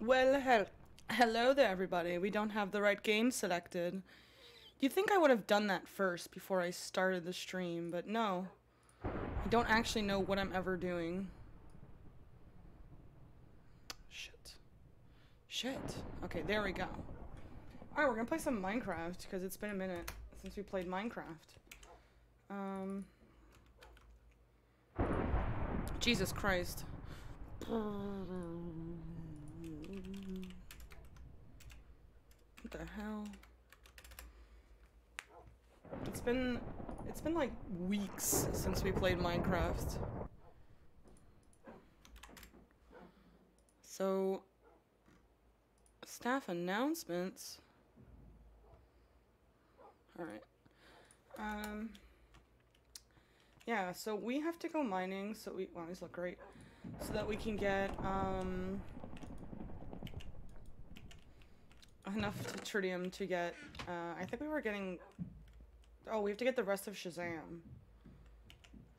Well, hel- hello there, everybody. We don't have the right game selected. You'd think I would have done that first before I started the stream, but no. I don't actually know what I'm ever doing. Shit. Shit. Okay, there we go. Alright, we're gonna play some Minecraft, because it's been a minute since we played Minecraft. Um... Jesus Christ. What the hell? It's been it's been like weeks since we played Minecraft. So staff announcements. All right. Um yeah, so we have to go mining so we wow, these look great. So that we can get um enough tutridium to get, uh, I think we were getting, oh, we have to get the rest of Shazam.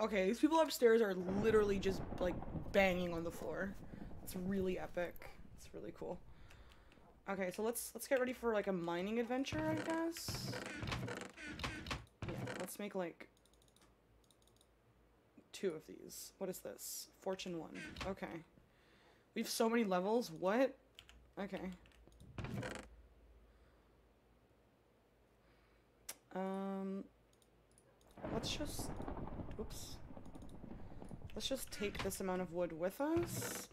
Okay, these people upstairs are literally just, like, banging on the floor. It's really epic. It's really cool. Okay, so let's, let's get ready for, like, a mining adventure, I guess. Yeah, let's make, like, two of these. What is this? Fortune 1. Okay. We have so many levels. What? Okay. Um, let's just, oops. Let's just take this amount of wood with us.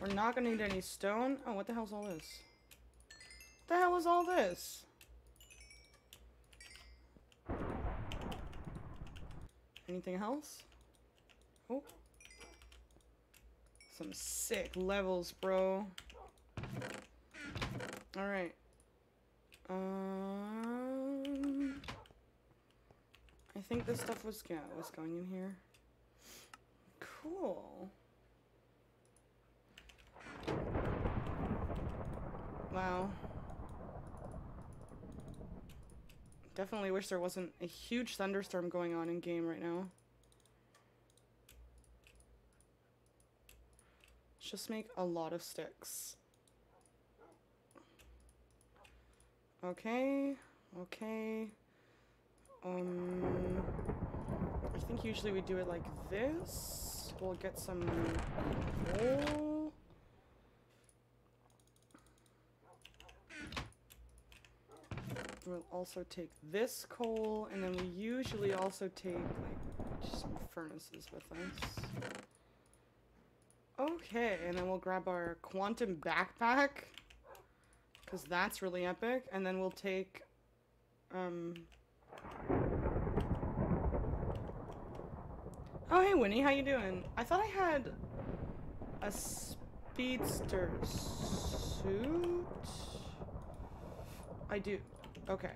We're not gonna need any stone. Oh, what the hell's all this? What the hell is all this? Anything else? Oh. Some sick levels, bro. Alright. Um... I think this stuff was, yeah, was going in here. Cool. Wow. Definitely wish there wasn't a huge thunderstorm going on in game right now. Let's just make a lot of sticks. Okay, okay. Um, I think usually we do it like this. We'll get some coal. We'll also take this coal, and then we usually also take like some furnaces with us. Okay, and then we'll grab our quantum backpack, because that's really epic, and then we'll take um, Oh, hey, Winnie, how you doing? I thought I had a speedster suit. I do. Okay.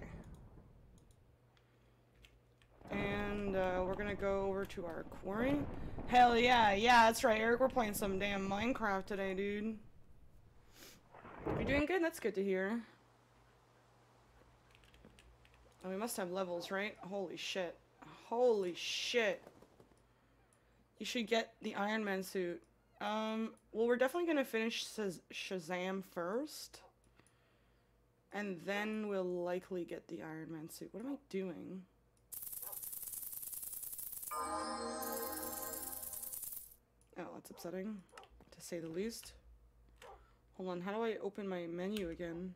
And uh, we're gonna go over to our quarry. Hell yeah, yeah, that's right, Eric. We're playing some damn Minecraft today, dude. You're doing good? That's good to hear. Oh, we must have levels, right? Holy shit. Holy shit. You should get the Iron Man suit. Um, well, we're definitely gonna finish Shaz Shazam first. And then we'll likely get the Iron Man suit. What am I doing? Oh, that's upsetting, to say the least. Hold on, how do I open my menu again?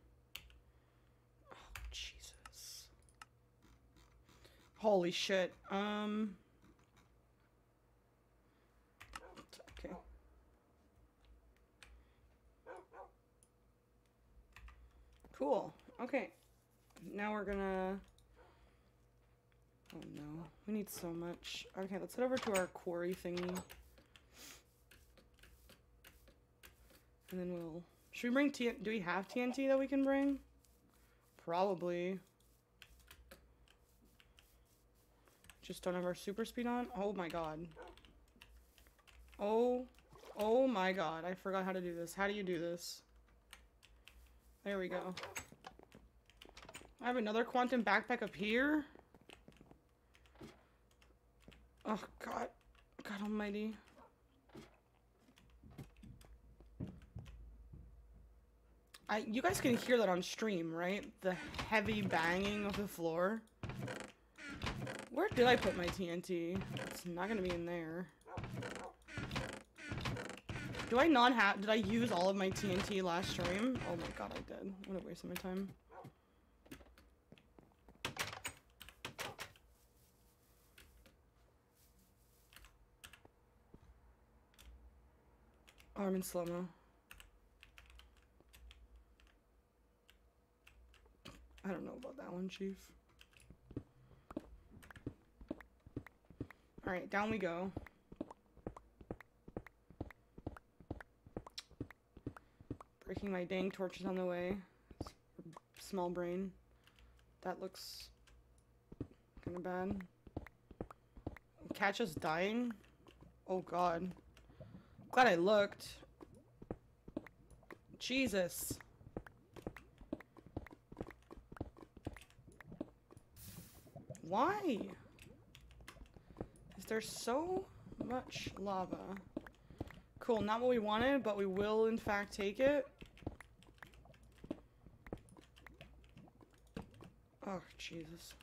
Oh, Jesus. Holy shit. Um... Okay. Cool. Okay. Now we're gonna... Oh no. We need so much. Okay, let's head over to our quarry thingy. And then we'll... Should we bring TNT? Do we have TNT that we can bring? Probably. Just don't have our super speed on? Oh my god. Oh, oh my god, I forgot how to do this. How do you do this? There we go. I have another quantum backpack up here? Oh god. God almighty. I you guys can hear that on stream, right? The heavy banging of the floor. Where did I put my TNT? It's not gonna be in there. Do I not have- did I use all of my TNT last stream? Oh my god, I did. What a waste of my time. Arm in slow-mo. I don't know about that one, Chief. Alright, down we go. Breaking my dang torches on the way. Small brain. That looks kind of bad. Catch us dying? Oh god. Glad I looked. Jesus. Why? Is there so much lava? Cool, not what we wanted, but we will in fact take it. Oh, Jesus.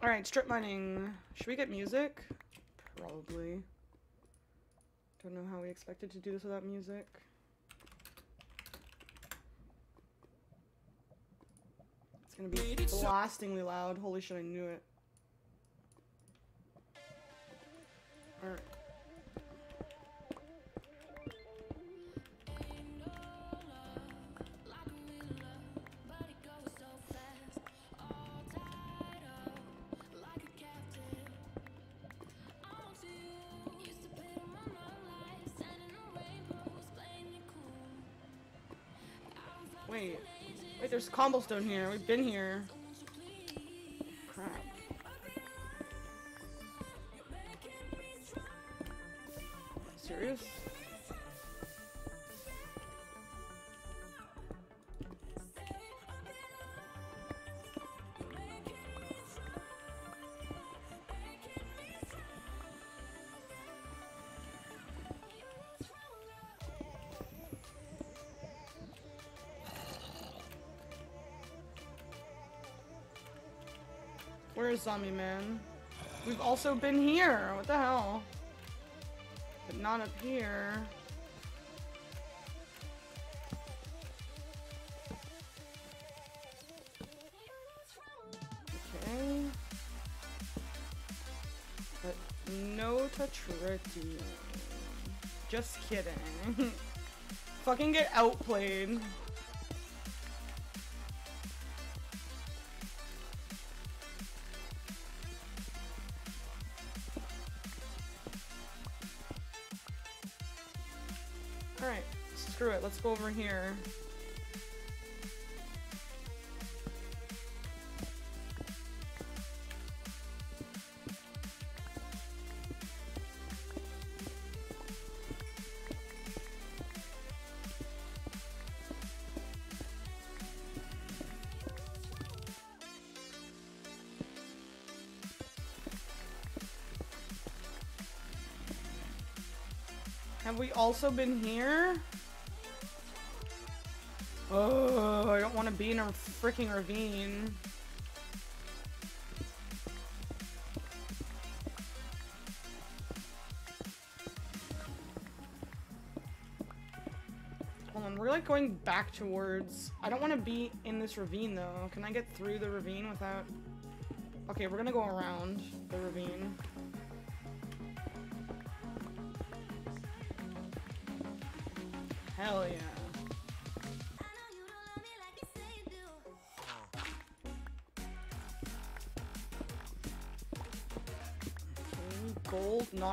Alright, strip mining. Should we get music? Probably. Don't know how we expected to do this without music. It's gonna be blastingly loud. Holy shit, I knew it. Alright. Wait. Wait, there's cobblestone here. We've been here. Zombie Man? We've also been here. What the hell? But not up here. Okay. But no Tatriti. Just kidding. Fucking get outplayed. Let's go over here. Have we also been here? Oh, I don't want to be in a freaking ravine. Hold on, we're like going back towards... I don't want to be in this ravine though. Can I get through the ravine without... Okay, we're gonna go around the ravine. Hell yeah.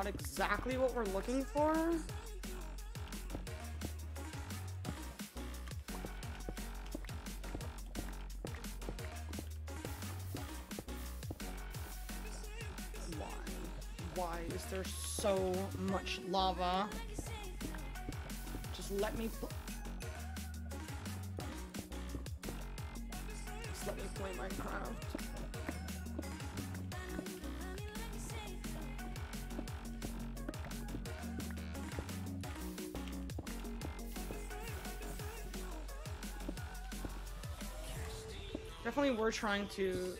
Not exactly what we're looking for. Why? Why is there so much lava? Just let me. Trying to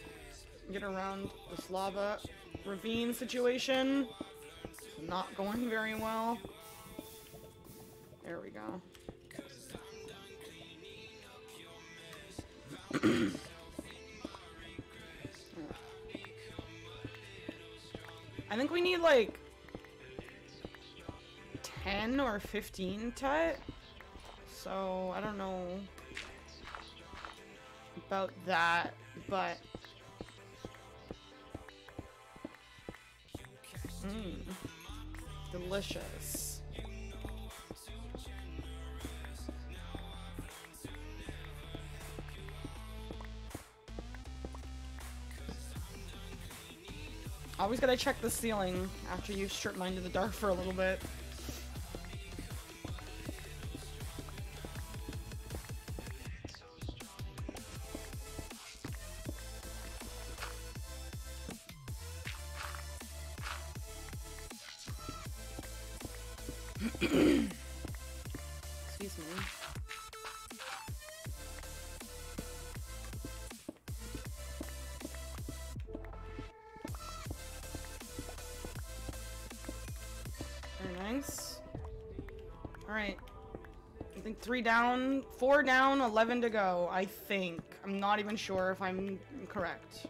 get around this lava ravine situation. It's not going very well. There we go. I think we need like 10 or 15 tut. So, I don't know about that, but... Mmm. Delicious. Always gotta check the ceiling after you've strip mined in the dark for a little bit. Three down, four down, 11 to go, I think. I'm not even sure if I'm correct.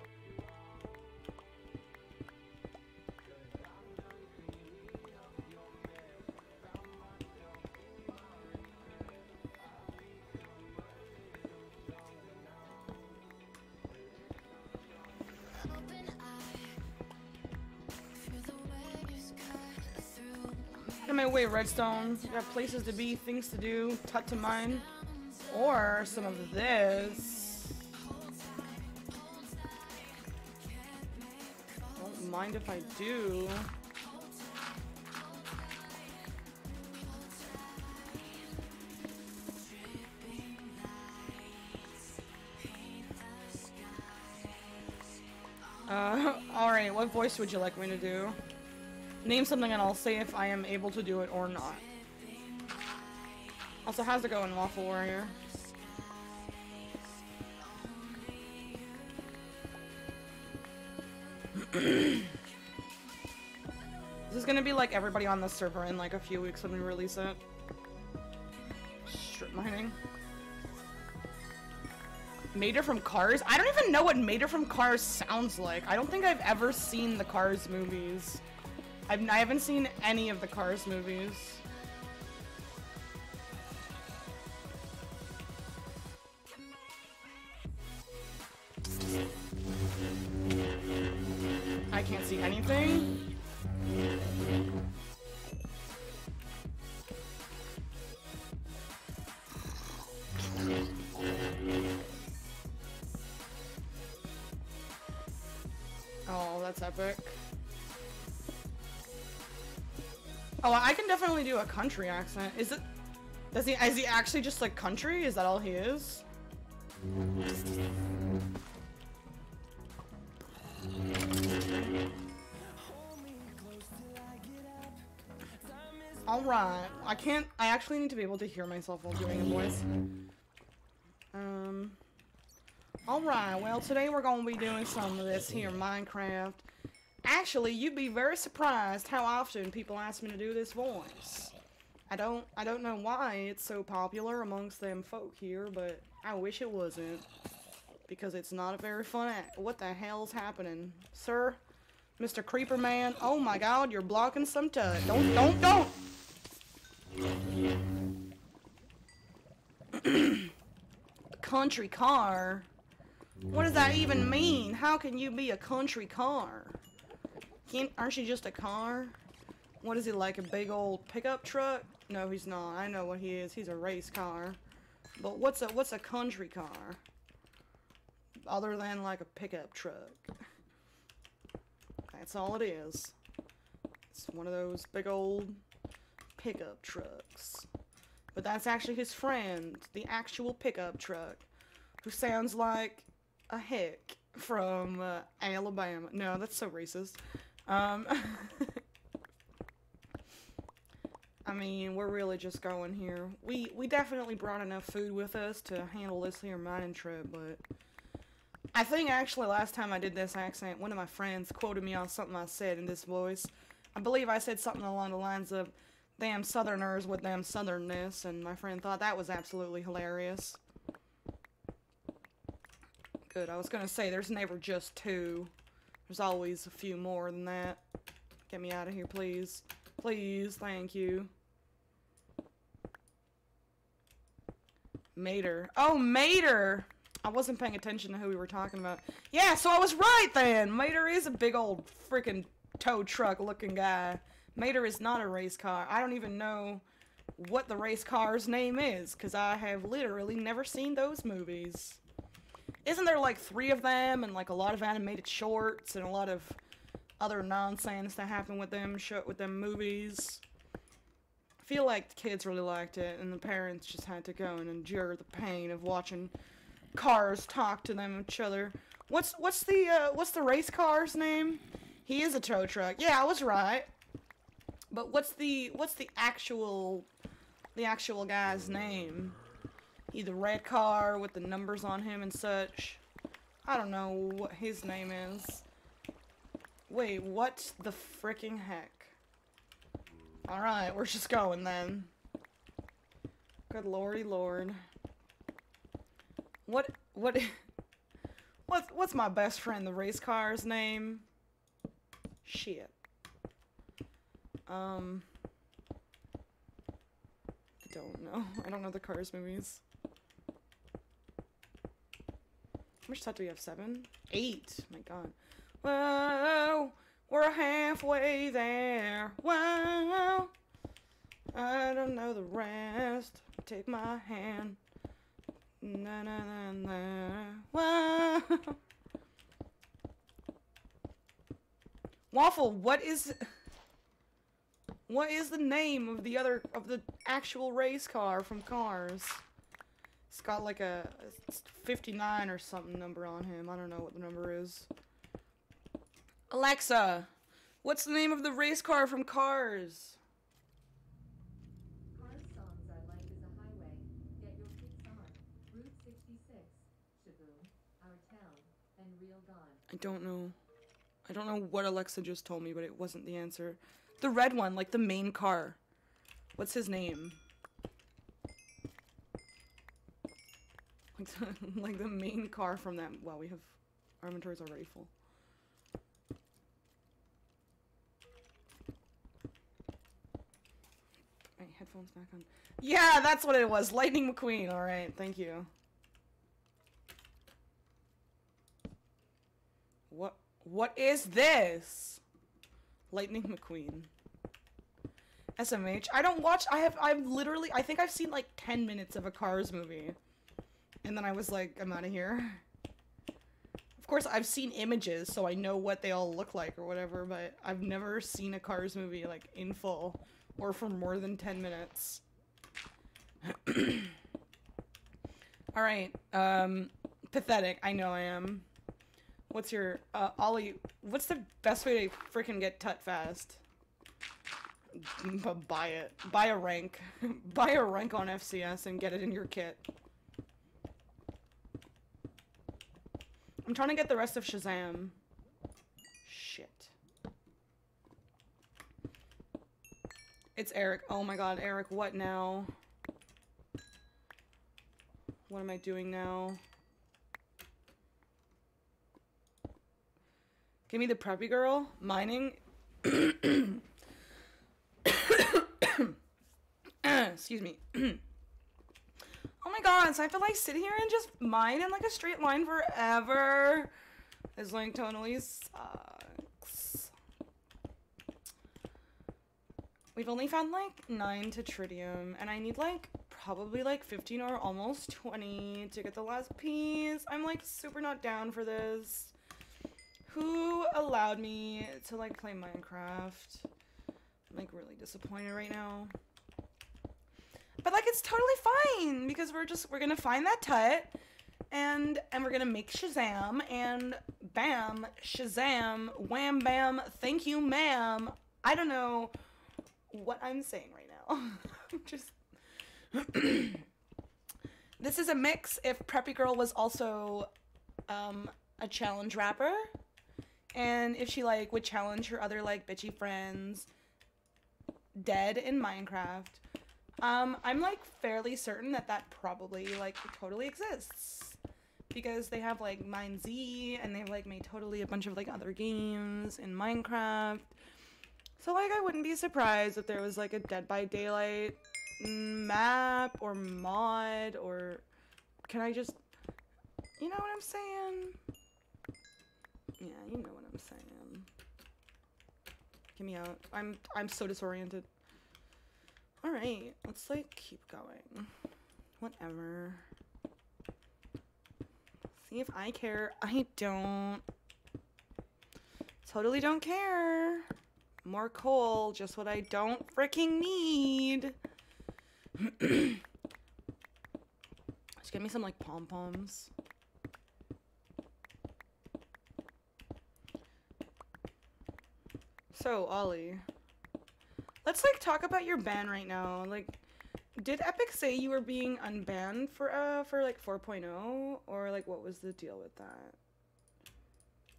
Redstone. You got places to be, things to do, tut to mine. Or some of this. Don't mind if I do. Uh, alright, what voice would you like me to do? Name something and I'll say if I am able to do it or not. Also, how's it going, Waffle Warrior? this is gonna be like everybody on the server in like a few weeks when we release it. Strip mining. Mater from Cars? I don't even know what Mater from Cars sounds like. I don't think I've ever seen the Cars movies. I've, I haven't seen any of the Cars movies. I can't see anything. Oh, that's epic. Oh, I can definitely do a country accent. Is it? Does he? Is he actually just like country? Is that all he is? All right. I can't. I actually need to be able to hear myself while doing a voice. Um. All right. Well, today we're gonna be doing some of this here Minecraft. Actually, you'd be very surprised how often people ask me to do this voice. I don't I don't know why it's so popular amongst them folk here, but I wish it wasn't. Because it's not a very fun act. What the hell's happening? Sir? Mr. Creeper Man? Oh my god, you're blocking some tut. Don't don't don't Country car? What does that even mean? How can you be a country car? Can't, aren't you just a car? What is he like, a big old pickup truck? No, he's not. I know what he is. He's a race car. But what's a what's a country car? Other than like a pickup truck. That's all it is. It's one of those big old pickup trucks. But that's actually his friend, the actual pickup truck, who sounds like a hick from uh, Alabama. No, that's so racist. Um, I mean, we're really just going here. We we definitely brought enough food with us to handle this here mining trip, but I think actually last time I did this accent, one of my friends quoted me on something I said in this voice. I believe I said something along the lines of, damn southerners with damn southernness, and my friend thought that was absolutely hilarious. Good, I was gonna say, there's never just two. There's always a few more than that. Get me out of here, please. Please, thank you. Mater. Oh, Mater! I wasn't paying attention to who we were talking about. Yeah, so I was right then! Mater is a big old freaking tow truck looking guy. Mater is not a race car. I don't even know what the race car's name is, because I have literally never seen those movies. Isn't there like three of them and like a lot of animated shorts and a lot of other nonsense that happened with them show with them movies? I feel like the kids really liked it and the parents just had to go and endure the pain of watching cars talk to them each other. What's what's the uh, what's the race car's name? He is a tow truck. Yeah, I was right. But what's the what's the actual the actual guy's name? He the red car with the numbers on him and such. I don't know what his name is. Wait, what the freaking heck? Alright, we're just going then. Good lordy lord. What, what, what's, what's my best friend, the race car's name? Shit. Um, I don't know. I don't know the Cars movies. How much time do we have? Seven? Eight. My god. Whoa, we're halfway there. Whoa, I don't know the rest. Take my hand. Na na na na. Whoa. Waffle, what is what is the name of the other of the actual race car from Cars? It's got like a, a 59 or something number on him. I don't know what the number is. Alexa, what's the name of the race car from Cars? Cars songs I like is a highway. Get your kicks on. Route 66, Shaboom, Our Town, and Real Gone. I don't know. I don't know what Alexa just told me, but it wasn't the answer. The red one, like the main car. What's his name? Like the, like the main car from that. Wow, we have our inventory's already full. My headphones back on. Yeah, that's what it was. Lightning McQueen. All right, thank you. What? What is this? Lightning McQueen. SMH. I don't watch. I have. I've literally. I think I've seen like ten minutes of a Cars movie. And then I was like, I'm out of here. Of course, I've seen images, so I know what they all look like or whatever, but I've never seen a Cars movie, like, in full. Or for more than 10 minutes. Alright, um, pathetic. I know I am. What's your, uh, Ollie, what's the best way to freaking get Tut fast? Buy it. Buy a rank. buy a rank on FCS and get it in your kit. I'm trying to get the rest of Shazam. Shit. It's Eric. Oh my god, Eric, what now? What am I doing now? Give me the preppy girl. Mining. Excuse me. Oh my god, so I have to like sit here and just mine in like a straight line forever. This link totally sucks. We've only found like 9 Tutridium, and I need like probably like 15 or almost 20 to get the last piece. I'm like super not down for this. Who allowed me to like play Minecraft? I'm like really disappointed right now. But like it's totally fine because we're just we're gonna find that tut and and we're gonna make Shazam and bam Shazam wham bam thank you ma'am I don't know what I'm saying right now just this is a mix if Preppy Girl was also um a challenge rapper and if she like would challenge her other like bitchy friends dead in Minecraft. Um, I'm like fairly certain that that probably like totally exists because they have like MineZ and they've like made totally a bunch of like other games in Minecraft. So like I wouldn't be surprised if there was like a Dead by Daylight map or mod or can I just you know what I'm saying? Yeah, you know what I'm saying. Get me out. I'm I'm so disoriented. Alright, let's like keep going. Whatever. See if I care. I don't. Totally don't care. More coal, just what I don't freaking need. Just give me some like pom poms. So, Ollie, let's like talk about your ban right now. Like, did Epic say you were being unbanned for uh for like 4.0 or like what was the deal with that?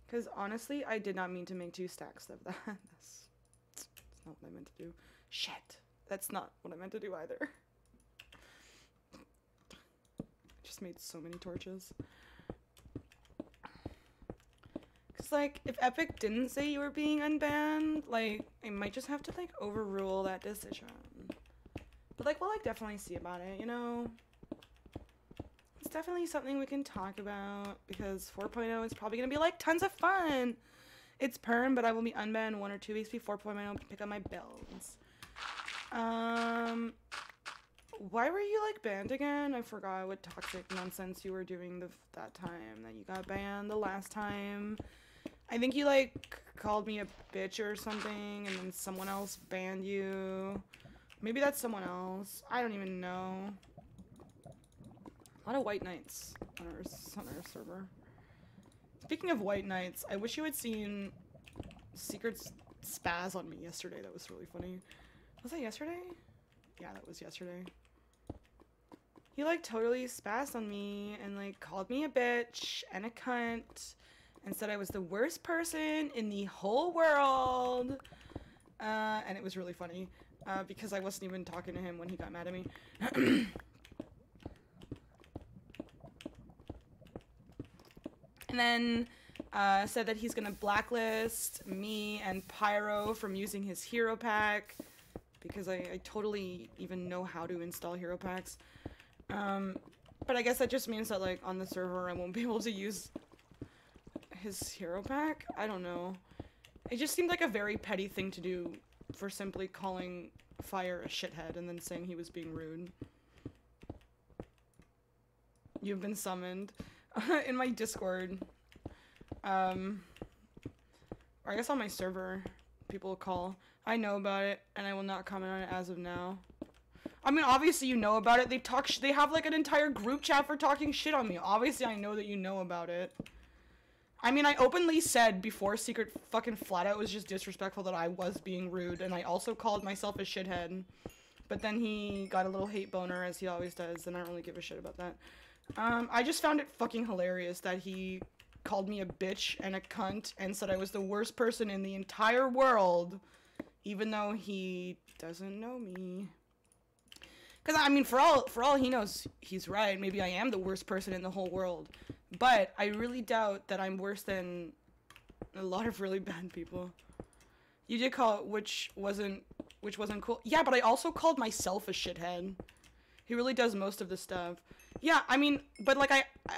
Cuz honestly, I did not mean to make two stacks of that. That's, that's not what I meant to do. Shit. That's not what I meant to do either. I Just made so many torches. Cause like if Epic didn't say you were being unbanned, like I might just have to like overrule that decision. But like we'll like definitely see about it, you know? It's definitely something we can talk about because 4.0 is probably gonna be like tons of fun. It's perm, but I will be unbanned one or two weeks before 4.0 to pick up my bills. Um, why were you like banned again? I forgot what toxic nonsense you were doing the that time that you got banned the last time. I think you like called me a bitch or something, and then someone else banned you. Maybe that's someone else. I don't even know. A lot of white knights on our on our server. Speaking of white knights, I wish you had seen Secret's spaz on me yesterday. That was really funny. Was that yesterday? Yeah, that was yesterday. He like totally spazzed on me and like called me a bitch and a cunt and said I was the worst person in the whole world. Uh, and it was really funny uh, because I wasn't even talking to him when he got mad at me. and then uh, said that he's gonna blacklist me and Pyro from using his hero pack because I, I totally even know how to install hero packs. Um, but I guess that just means that like on the server I won't be able to use his hero pack. I don't know. It just seemed like a very petty thing to do for simply calling Fire a shithead and then saying he was being rude. You've been summoned in my Discord. Um, or I guess on my server, people call. I know about it, and I will not comment on it as of now. I mean, obviously you know about it. They talk. they have like an entire group chat for talking shit on me. Obviously, I know that you know about it. I mean, I openly said before Secret fucking flat out was just disrespectful that I was being rude, and I also called myself a shithead. But then he got a little hate boner, as he always does, and I don't really give a shit about that. Um, I just found it fucking hilarious that he called me a bitch and a cunt and said I was the worst person in the entire world, even though he doesn't know me. Cause I mean, for all for all he knows, he's right. Maybe I am the worst person in the whole world, but I really doubt that I'm worse than a lot of really bad people. You did call it, which wasn't which wasn't cool. Yeah, but I also called myself a shithead. He really does most of the stuff. Yeah, I mean, but like I, I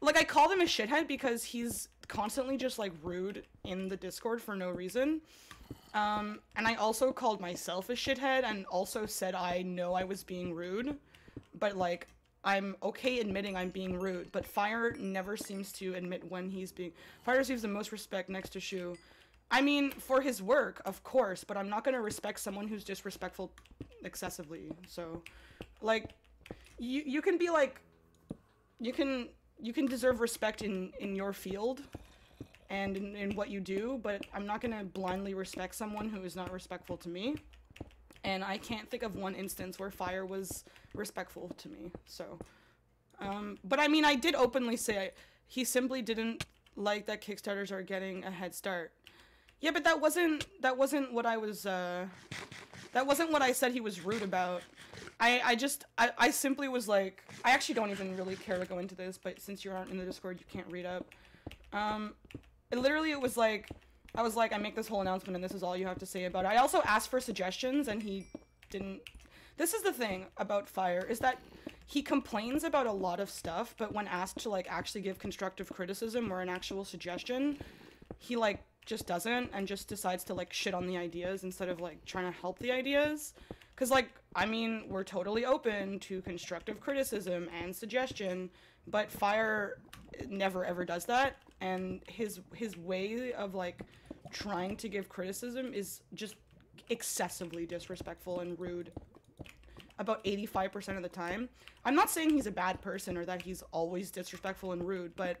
like I called him a shithead because he's constantly just like rude in the Discord for no reason. Um, and I also called myself a shithead and also said I know I was being rude, but like I'm okay admitting I'm being rude. But Fire never seems to admit when he's being. Fire receives the most respect next to Shu. I mean, for his work, of course, but I'm not gonna respect someone who's disrespectful excessively. So, like, you you can be like, you can you can deserve respect in in your field and in, in what you do, but I'm not gonna blindly respect someone who is not respectful to me. And I can't think of one instance where Fire was respectful to me. So, um, but I mean, I did openly say I, he simply didn't like that Kickstarters are getting a head start. Yeah, but that wasn't that wasn't what I was uh that wasn't what I said he was rude about. I I just I, I simply was like I actually don't even really care to go into this, but since you aren't in the Discord, you can't read up. Um it literally it was like I was like I make this whole announcement and this is all you have to say about it. I also asked for suggestions and he didn't This is the thing about Fire is that he complains about a lot of stuff, but when asked to like actually give constructive criticism or an actual suggestion, he like just doesn't and just decides to like shit on the ideas instead of like trying to help the ideas. Cuz like I mean, we're totally open to constructive criticism and suggestion, but Fire never ever does that and his his way of like trying to give criticism is just excessively disrespectful and rude about 85% of the time. I'm not saying he's a bad person or that he's always disrespectful and rude, but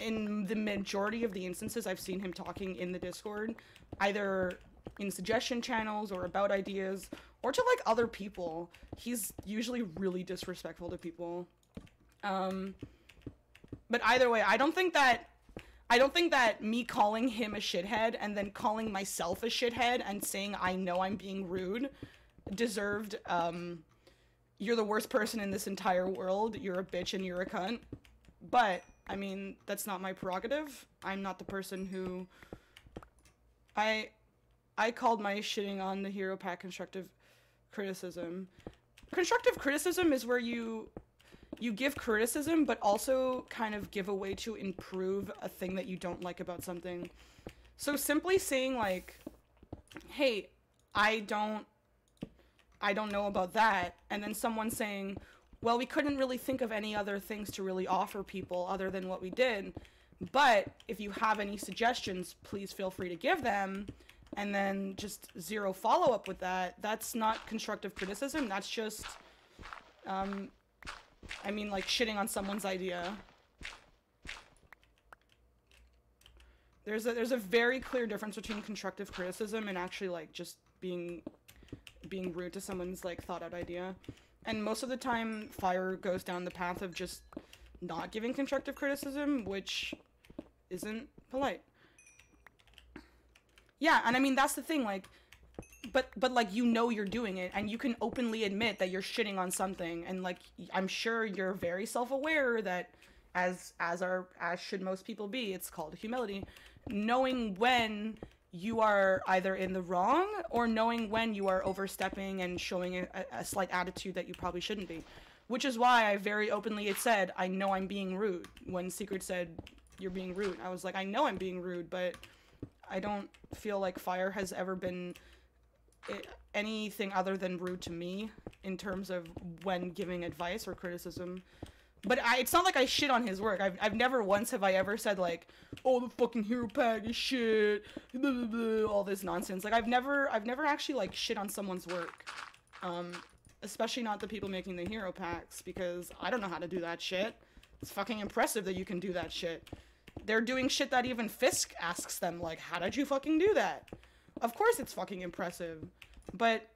in the majority of the instances I've seen him talking in the Discord, either in suggestion channels or about ideas or to like other people, he's usually really disrespectful to people. Um but either way, I don't think that I don't think that me calling him a shithead and then calling myself a shithead and saying I know I'm being rude deserved um you're the worst person in this entire world. You're a bitch and you're a cunt. But I mean, that's not my prerogative. I'm not the person who I I called my shitting on the hero pack constructive criticism. Constructive criticism is where you you give criticism but also kind of give a way to improve a thing that you don't like about something. So simply saying like, "Hey, I don't I don't know about that," and then someone saying, "Well, we couldn't really think of any other things to really offer people other than what we did, but if you have any suggestions, please feel free to give them." And then just zero follow up with that. That's not constructive criticism. That's just um, I mean, like, shitting on someone's idea. There's a, there's a very clear difference between constructive criticism and actually, like, just being, being rude to someone's, like, thought-out idea. And most of the time, Fire goes down the path of just not giving constructive criticism, which isn't polite. Yeah, and I mean, that's the thing, like, but but like you know you're doing it and you can openly admit that you're shitting on something and like i'm sure you're very self-aware that as as are as should most people be it's called humility knowing when you are either in the wrong or knowing when you are overstepping and showing a, a slight attitude that you probably shouldn't be. Which is why i very openly it said i know i'm being rude. When secret said you're being rude i was like i know i'm being rude but i don't feel like fire has ever been anything other than rude to me in terms of when giving advice or criticism. But I, it's not like I shit on his work. I've, I've never once have I ever said like, oh the fucking hero pack is shit, blah, blah, blah, all this nonsense. Like I've never I've never actually like shit on someone's work, um, especially not the people making the hero packs because I don't know how to do that shit. It's fucking impressive that you can do that shit. They're doing shit that even Fisk asks them like, how did you fucking do that? Of course it's fucking impressive, but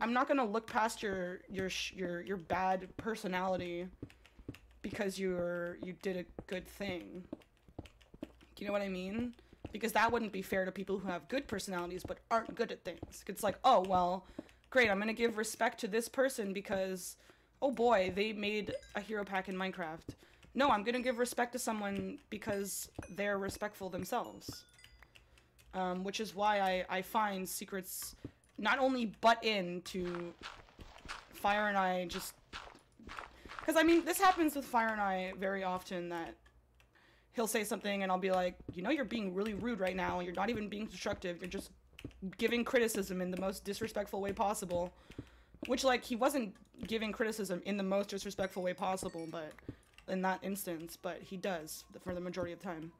I'm not gonna look past your your your your bad personality because you're you did a good thing. Do you know what I mean? Because that wouldn't be fair to people who have good personalities but aren't good at things. It's like, oh well, great, I'm gonna give respect to this person because, oh boy, they made a hero pack in Minecraft. No, I'm gonna give respect to someone because they're respectful themselves um, which is why I, I find secrets not only butt in to Fire and I just because I mean this happens with Fire and I very often that he'll say something and I'll be like, you know, you're being really rude right now. You're not even being constructive. You're just giving criticism in the most disrespectful way possible. Which like he wasn't giving criticism in the most disrespectful way possible, but in that instance, but he does for the majority of the time.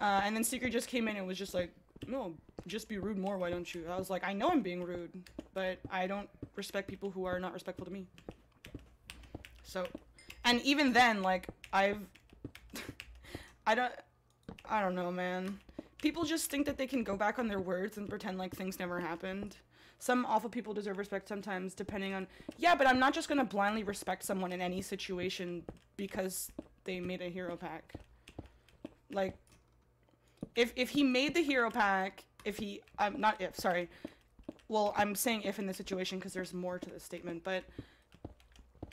Uh, and then Secret just came in and was just like, no, just be rude more, why don't you? I was like, I know I'm being rude, but I don't respect people who are not respectful to me. So, and even then, like, I've, I don't, I don't know, man. People just think that they can go back on their words and pretend like things never happened. Some awful people deserve respect sometimes, depending on, yeah, but I'm not just gonna blindly respect someone in any situation because they made a hero pack. Like, if if he made the hero pack, if he I'm not if sorry, well I'm saying if in this situation because there's more to this statement, but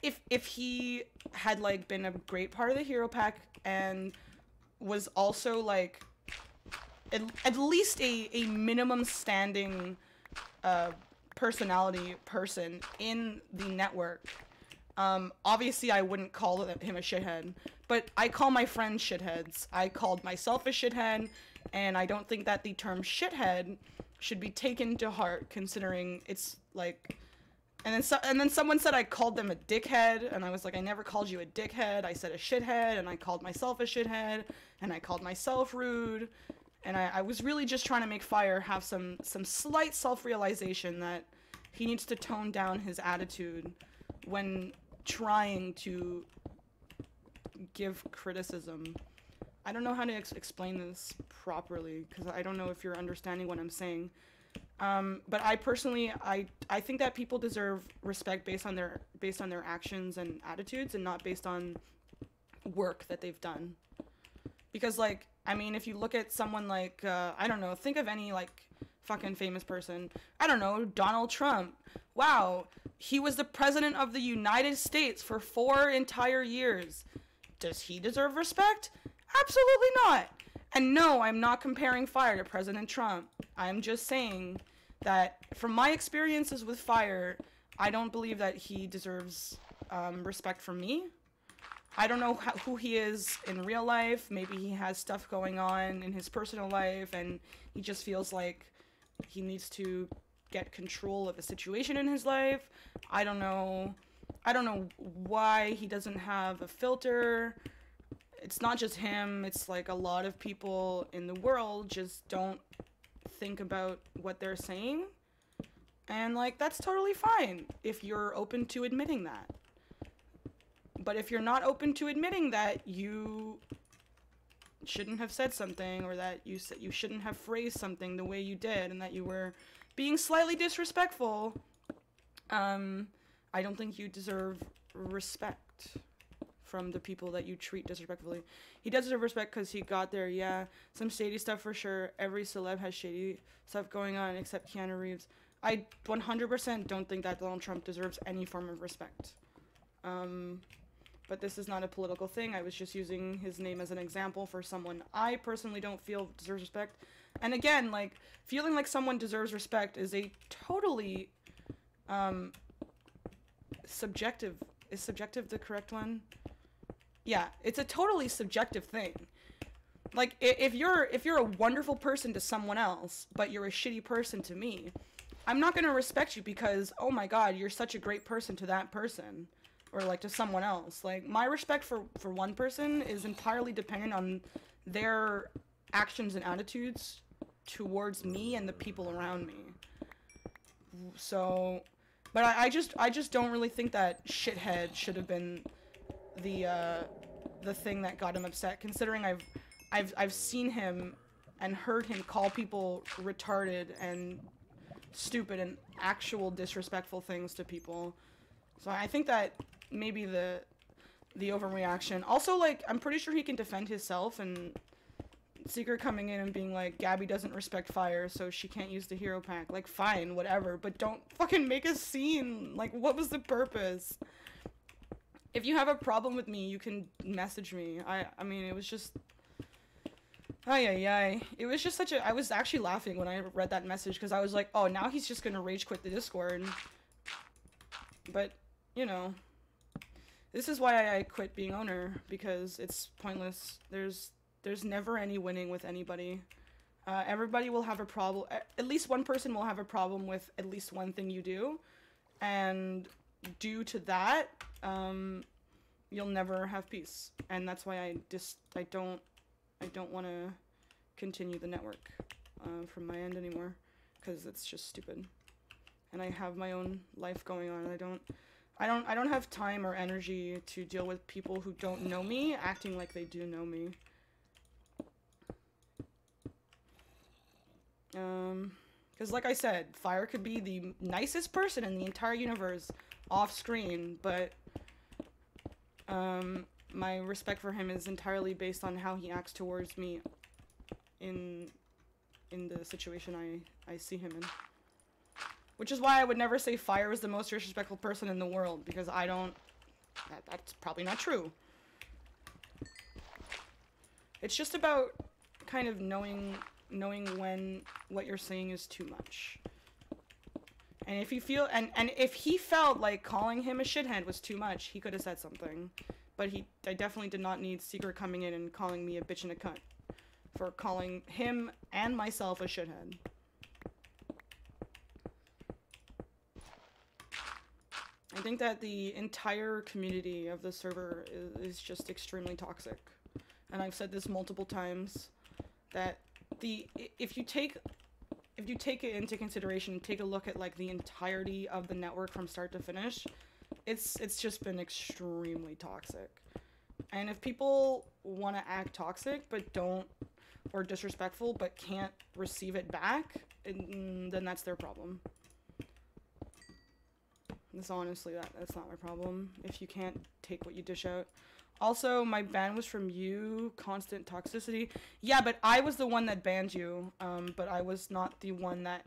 if if he had like been a great part of the hero pack and was also like at, at least a, a minimum standing uh, personality person in the network um, obviously i wouldn't call him a shithead but i call my friends shitheads i called myself a shithead and i don't think that the term shithead should be taken to heart considering it's like and then so, and then someone said I called them a dickhead, and I was like, I never called you a dickhead. I said a shithead, and I called myself a shithead, and I called myself rude, and I, I was really just trying to make Fire have some some slight self-realization that he needs to tone down his attitude when trying to give criticism. I don't know how to ex- explain this properly because I don't know if you're understanding what I'm saying. Um, but I personally, I I think that people deserve respect based on their based on their actions and attitudes, and not based on work that they've done. Because like, I mean, if you look at someone like uh, I don't know, think of any like fucking famous person. I don't know, Donald Trump. Wow, he was the president of the United States for four entire years. Does he deserve respect? Absolutely not. And no, I'm not comparing Fire to President Trump. I'm just saying that from my experiences with Fire, I don't believe that he deserves um, respect from me. I don't know how, who he is in real life. Maybe he has stuff going on in his personal life and he just feels like he needs to get control of a situation in his life. I don't know. I don't know why he doesn't have a filter it's not just him, it's like a lot of people in the world just don't think about what they're saying. And like that's totally fine if you're open to admitting that. But if you're not open to admitting that you shouldn't have said something or that you said you shouldn't have phrased something the way you did and that you were being slightly disrespectful, um I don't think you deserve respect from the people that you treat disrespectfully. He does deserve respect because he got there, yeah. Some shady stuff for sure. Every celeb has shady stuff going on except Keanu Reeves. I 100% don't think that Donald Trump deserves any form of respect. Um, but this is not a political thing. I was just using his name as an example for someone I personally don't feel deserves respect. And again, like feeling like someone deserves respect is a totally um, subjective. Is subjective the correct one? Yeah, it's a totally subjective thing. Like if you're if you're a wonderful person to someone else, but you're a shitty person to me, I'm not to respect you because oh my god, you're such a great person to that person or like to someone else. Like my respect for for one person is entirely dependent on their actions and attitudes towards me and the people around me. So, but I, I just I just don't really think that shithead should have been the uh, the thing that got him upset. Considering I've I've I've seen him and heard him call people retarded and stupid and actual disrespectful things to people. So I think that maybe the the overreaction. Also, like I'm pretty sure he can defend himself and Seeker coming in and being like, Gabby doesn't respect fire, so she can't use the hero pack. Like, fine, whatever, but don't fucking make a scene. Like, what was the purpose? if you have a problem with me, you can message me. I I mean, it was just Ay, ay, ay. It was just such a. I was actually laughing when I read that message because I was like, oh, now he's just gonna rage quit the Discord. But, you know. This is why I quit being owner because it's pointless. There's there's never any winning with anybody. Uh, everybody will have a problem. At least one person will have a problem with at least one thing you do, and due to that, um, you'll never have peace. And that's why I just I don't I don't want to continue the network uh, from my end anymore because it's just stupid. And I have my own life going on. I don't I don't I don't have time or energy to deal with people who don't know me acting like they do know me. Um because like I said, Fire could be the nicest person in the entire universe off screen, but um, my respect for him is entirely based on how he acts towards me in in the situation I I see him in. Which is why I would never say Fire is the most disrespectful person in the world because I don't. That, that's probably not true. It's just about kind of knowing knowing when what you're saying is too much. And if you feel and and if he felt like calling him a shithead was too much, he could have said something. But he I definitely did not need Secret coming in and calling me a bitch and a cunt for calling him and myself a shithead. I think that the entire community of the server is, is just extremely toxic. And I've said this multiple times that the if you take if you take it into consideration, take a look at like the entirety of the network from start to finish, it's it's just been extremely toxic. And if people want to act toxic but don't or disrespectful but can't receive it back, then that's their problem. That's honestly that that's not my problem. If you can't take what you dish out. Also, my ban was from you, constant toxicity. Yeah, but I was the one that banned you. Um, but I was not the one that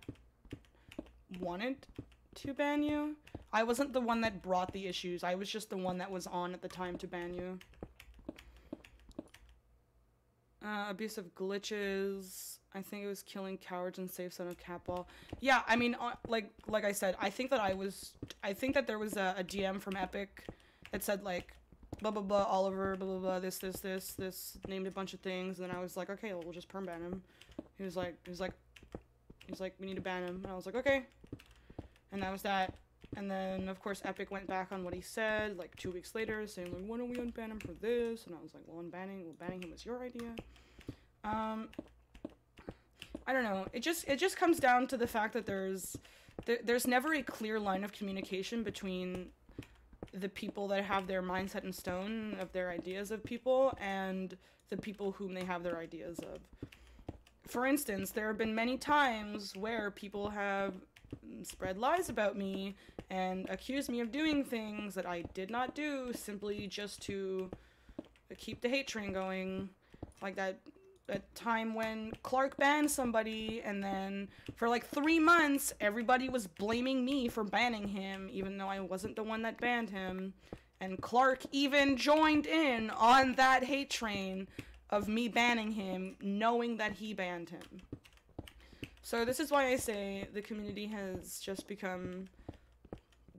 wanted to ban you. I wasn't the one that brought the issues. I was just the one that was on at the time to ban you. Uh, abuse of glitches. I think it was killing cowards and safe son of Catball. Yeah, I mean, uh, like like I said, I think that I was. I think that there was a, a DM from Epic that said like, blah blah blah, Oliver, blah blah blah, this this this this, named a bunch of things, and then I was like, okay, well, we'll just perm ban him. He was like, he was like, he's like, we need to ban him, and I was like, okay, and that was that. And then of course Epic went back on what he said like two weeks later, saying like, why don't we unban him for this? And I was like, well, unbanning, well, banning him was your idea. Um, I don't know. It just it just comes down to the fact that there's there, there's never a clear line of communication between the people that have their mindset in stone of their ideas of people and the people whom they have their ideas of. For instance, there have been many times where people have spread lies about me and accused me of doing things that I did not do simply just to keep the hate train going. Like that that time when Clark banned somebody and then for like 3 months everybody was blaming me for banning him even though I wasn't the one that banned him. And Clark even joined in on that hate train of me banning him knowing that he banned him. So this is why I say the community has just become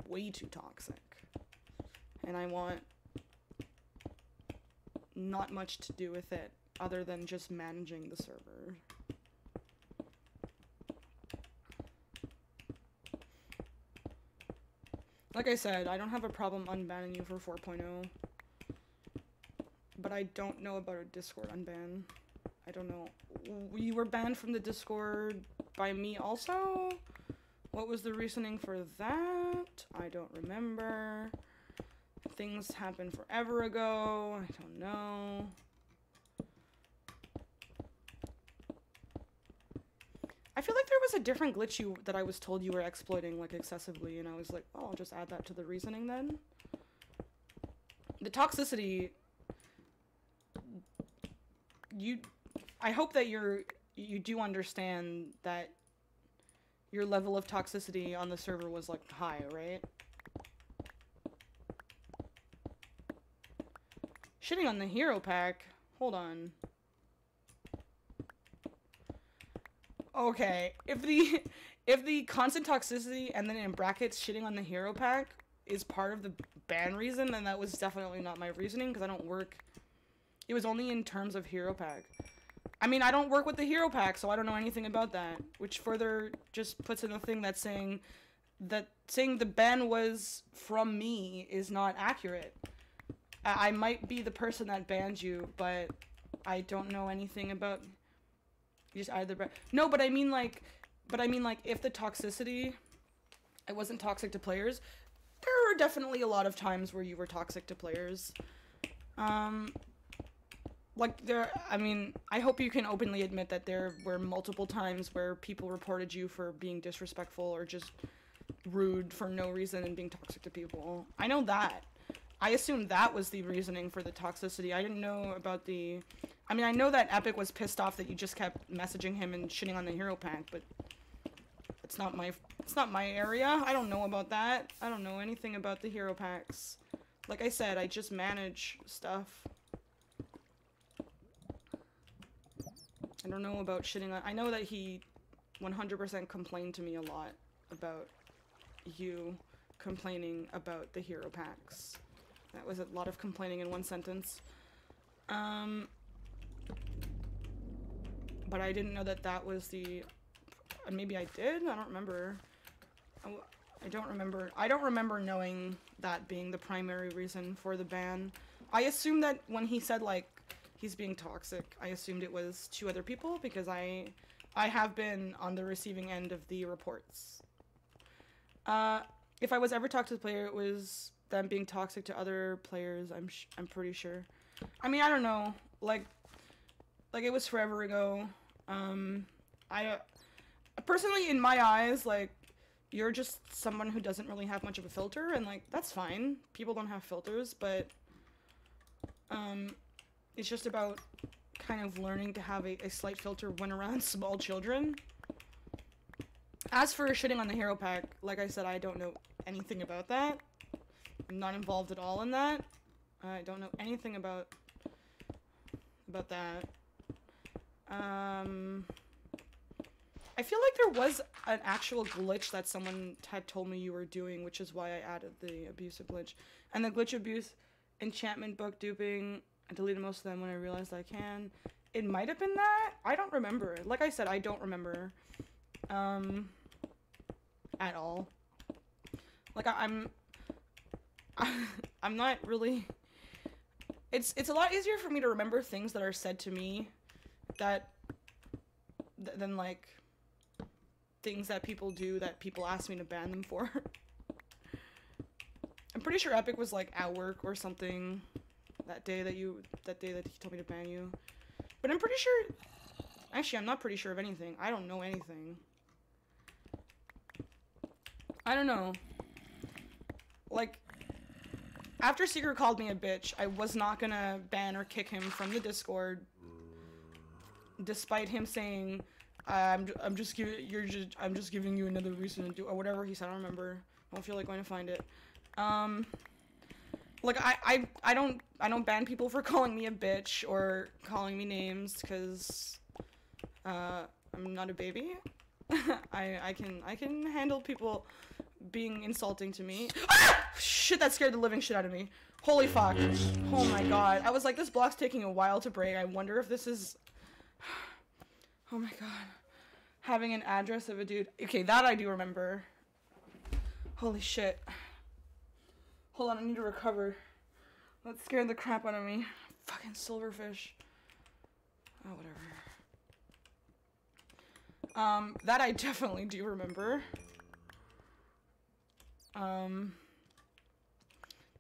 way too toxic. And I want not much to do with it other than just managing the server. Like I said, I don't have a problem unbanning you for 4.0. But I don't know about a Discord unban. I don't know. You were banned from the Discord by me also? What was the reasoning for that? I don't remember. Things happened forever ago. I don't know. I feel like there was a different glitch you that I was told you were exploiting like excessively, and I was like, oh, I'll just add that to the reasoning then. The toxicity. You, I hope that you're you do understand that your level of toxicity on the server was like high, right? Shitting on the hero pack. Hold on. Okay, if the if the constant toxicity and then in brackets shitting on the hero pack is part of the ban reason, then that was definitely not my reasoning because I don't work. It was only in terms of hero pack. I mean, I don't work with the hero pack, so I don't know anything about that. Which further just puts in the thing that saying that saying the ban was from me is not accurate. I, I might be the person that banned you, but I don't know anything about you just added the bre- no but i mean like but i mean like if the toxicity it wasn't toxic to players there were definitely a lot of times where you were toxic to players. Um like there i mean i hope you can openly admit that there were multiple times where people reported you for being disrespectful or just rude for no reason and being toxic to people. I know that. I assumed that was the reasoning for the toxicity. I didn't know about the I mean, I know that Epic was pissed off that you just kept messaging him and shitting on the hero pack, but it's not my it's not my area. I don't know about that. I don't know anything about the hero packs. Like I said, I just manage stuff. I don't know about shitting on. I know that he 100% complained to me a lot about you complaining about the hero packs. That was a lot of complaining in one sentence. Um, but I didn't know that that was the. uh, Maybe I did. I don't remember. I don't remember. I don't remember knowing that being the primary reason for the ban. I assumed that when he said like he's being toxic, I assumed it was to other people because I I have been on the receiving end of the reports. Uh, if I was ever talked to the player, it was them being toxic to other players. I'm I'm pretty sure. I mean, I don't know. Like, like it was forever ago. Um, I personally, in my eyes, like you're just someone who doesn't really have much of a filter, and like that's fine. People don't have filters, but um, it's just about kind of learning to have a, a slight filter when around small children. As for shitting on the hero pack, like I said, I don't know anything about that. I'm not involved at all in that. I don't know anything about about that. Um, I feel like there was an actual glitch that someone had told me you were doing, which is why I added the abusive glitch. And the glitch abuse enchantment book duping, I deleted most of them when I realized I can. It might have been that. I don't remember. Like I said, I don't remember. Um, at all. Like I, I'm, I'm not really. It's it's a lot easier for me to remember things that are said to me, that, th- than like. Things that people do that people ask me to ban them for. I'm pretty sure Epic was like at work or something that day that you that day that he told me to ban you. But I'm pretty sure actually I'm not pretty sure of anything. I don't know anything. I don't know. Like after Secret called me a bitch, I was not gonna ban or kick him from the Discord despite him saying I'm, I'm just giving you're just I'm just giving you another reason to do or whatever he said. I don't remember. I don't feel like going to find it. Um, like I, I I don't I don't ban people for calling me a bitch or calling me names because uh, I'm not a baby. I I can I can handle people being insulting to me. Ah! Shit, that scared the living shit out of me. Holy fuck. Oh my god. I was like, this block's taking a while to break. I wonder if this is. Oh my god. Having an address of a dude. Okay, that I do remember. Holy shit. Hold on, I need to recover. That scared the crap out of me. Fucking silverfish. Oh, whatever. Um, that I definitely do remember. Um,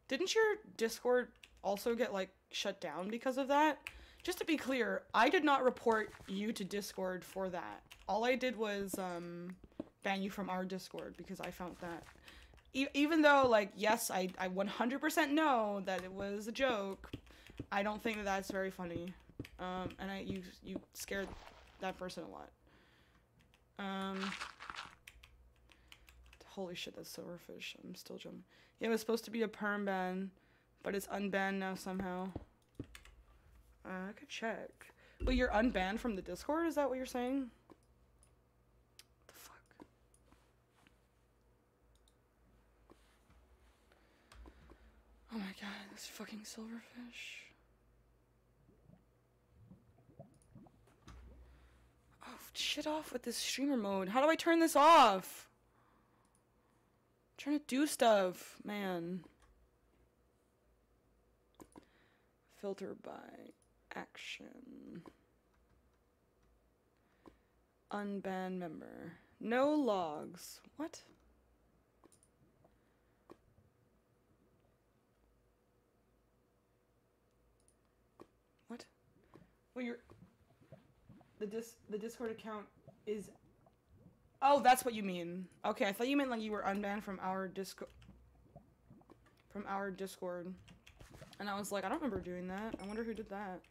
didn't your Discord also get like shut down because of that? Just to be clear, I did not report you to Discord for that. All I did was um, ban you from our Discord because I found that. E- even though, like, yes, I, I 100% know that it was a joke, I don't think that that's very funny. Um, and I you you scared that person a lot. Um, holy shit, that's silverfish. I'm still jumping. Yeah, it was supposed to be a perm ban, but it's unbanned now somehow. Uh, I could check. But you're unbanned from the Discord? Is that what you're saying? the fuck? Oh my god, this fucking silverfish. Oh, shit off with this streamer mode. How do I turn this off? trying to do stuff, man. Filter by action. Unban member. No logs. What? What? Well, you're the dis the Discord account is. Oh, that's what you mean. Okay, I thought you meant like you were unbanned from our Discord. From our Discord, and I was like, I don't remember doing that. I wonder who did that.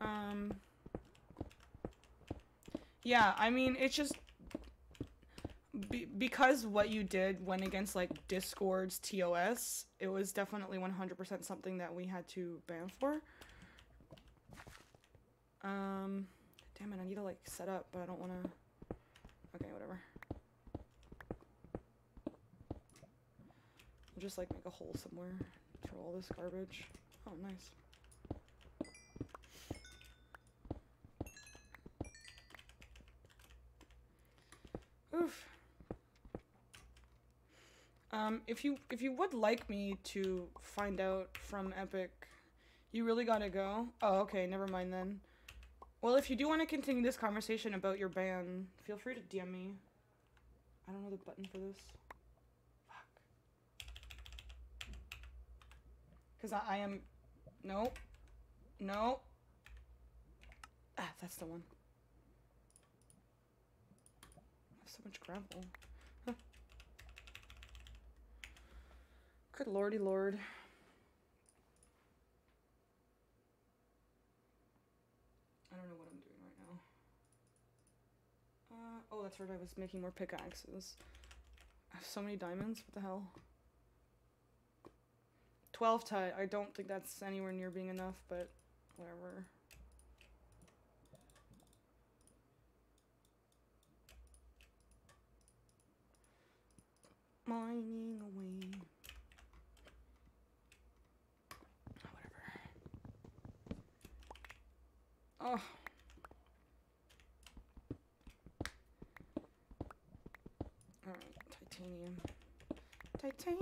Um. Yeah, I mean, it's just be- because what you did went against like Discord's TOS. It was definitely 100% something that we had to ban for. Um, damn it, I need to like set up, but I don't want to. Okay, whatever. I'll just like make a hole somewhere for all this garbage. Oh, nice. Um, if you if you would like me to find out from Epic, you really gotta go. Oh, okay, never mind then. Well, if you do want to continue this conversation about your ban, feel free to DM me. I don't know the button for this. Fuck. Cause I, I am, no, no. Ah, that's the one. I have so much gravel. Huh. Good lordy lord. I don't know what I'm doing right now. Uh, oh, that's right, I was making more pickaxes. I have so many diamonds, what the hell? 12 tie, I don't think that's anywhere near being enough, but whatever. Mining away. Whatever. Oh. Alright, titanium. Titanium.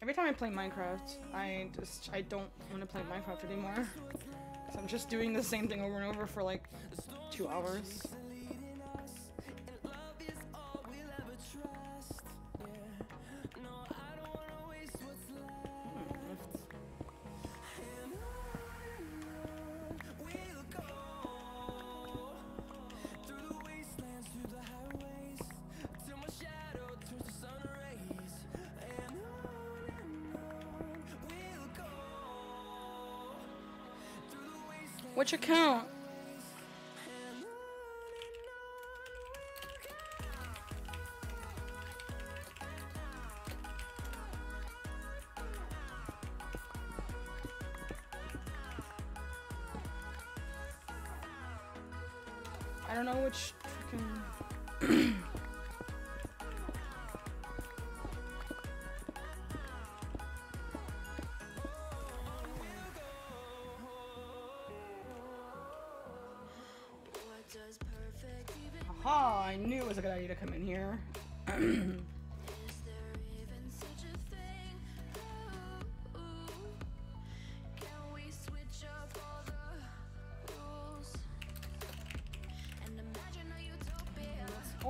Every time I play Minecraft, I just I don't want to play Minecraft anymore. Cause I'm just doing the same thing over and over for like two hours. I don't know which freaking. What does perfect even Aha! I knew it was a good idea to come in here.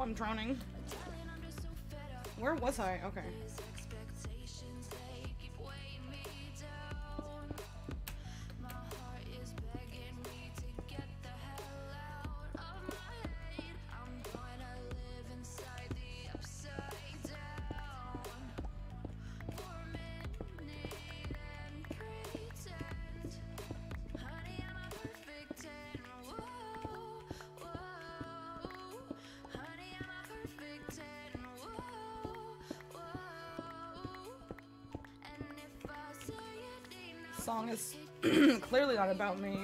I'm drowning. Where was I? Okay. Not about me.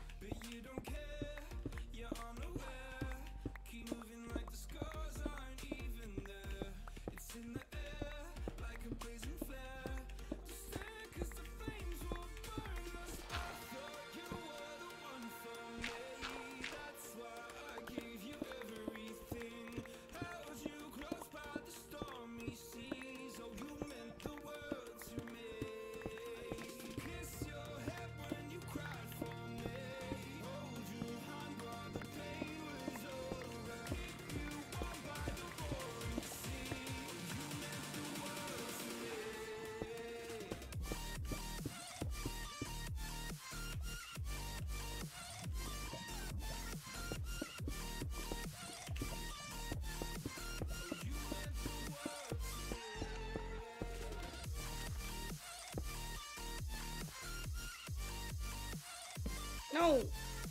No!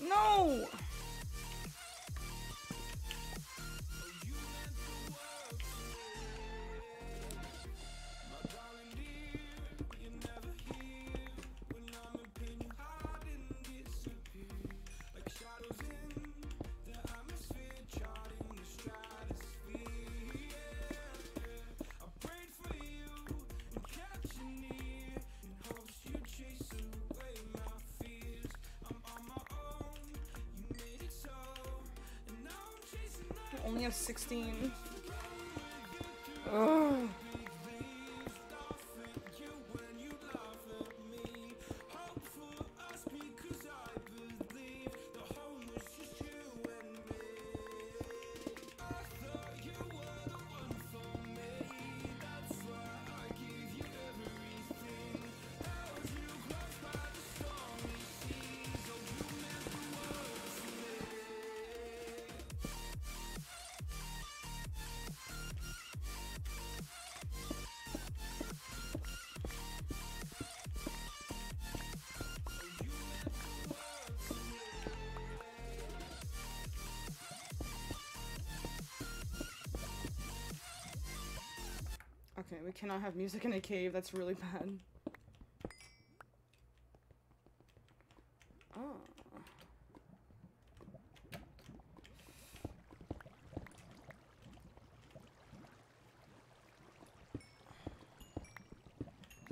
No! Have 16. Okay, we cannot have music in a cave. That's really bad. Oh.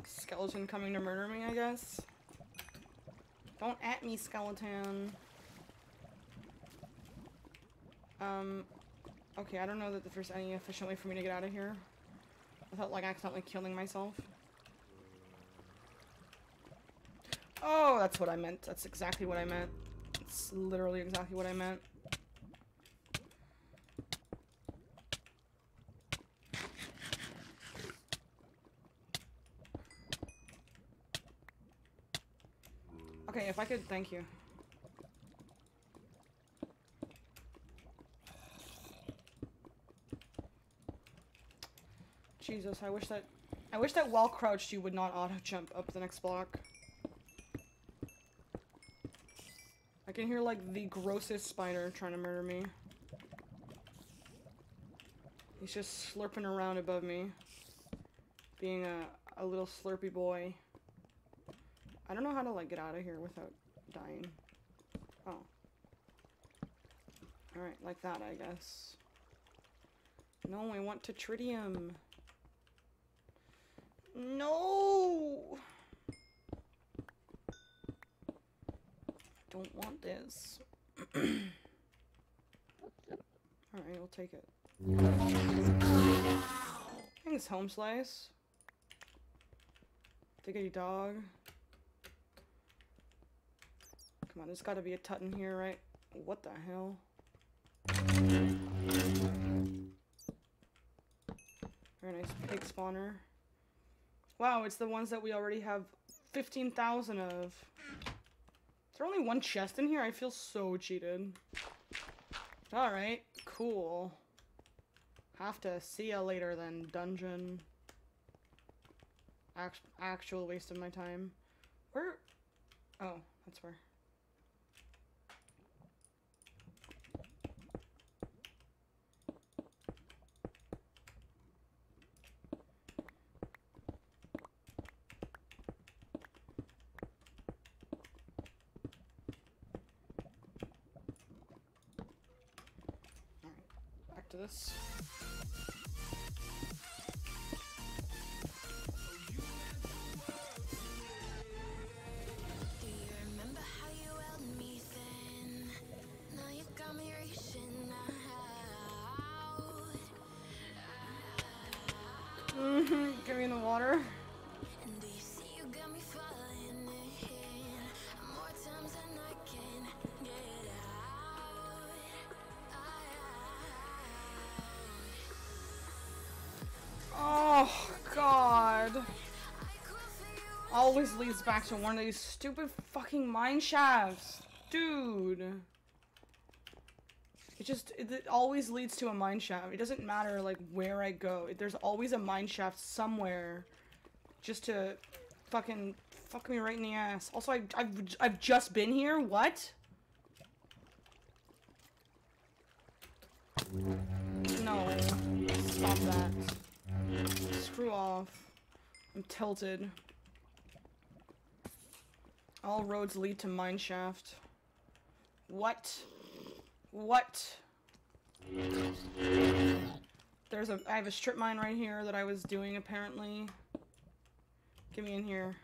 Skeleton coming to murder me, I guess. Don't at me, skeleton. Um, okay, I don't know that there's any efficient way for me to get out of here without like accidentally killing myself. Oh, that's what I meant. That's exactly what I meant. It's literally exactly what I meant. Okay, if I could, thank you. Jesus, I wish that I wish that while crouched you would not auto jump up the next block. I can hear like the grossest spider trying to murder me. He's just slurping around above me. Being a, a little slurpy boy. I don't know how to like get out of here without dying. Oh. Alright, like that I guess. No, I want tutridium. No! Don't want this. Alright, we'll take it. Thanks, home slice. Diggity dog. Come on, there's gotta be a tut in here, right? What the hell? Very nice pig spawner. Wow, it's the ones that we already have 15,000 of. Is there only one chest in here? I feel so cheated. Alright, cool. Have to see ya later then, dungeon. Act actual waste of my time. Where? Oh, that's where. to this. Always leads back to one of these stupid fucking mine shafts, dude. It just it, it always leads to a mine shaft. It doesn't matter like where I go. There's always a mine shaft somewhere, just to fucking fuck me right in the ass. Also, I, I've I've just been here. What? No, stop that. Screw off. I'm tilted. All roads lead to mineshaft. What? What? There's a I have a strip mine right here that I was doing apparently. Get me in here.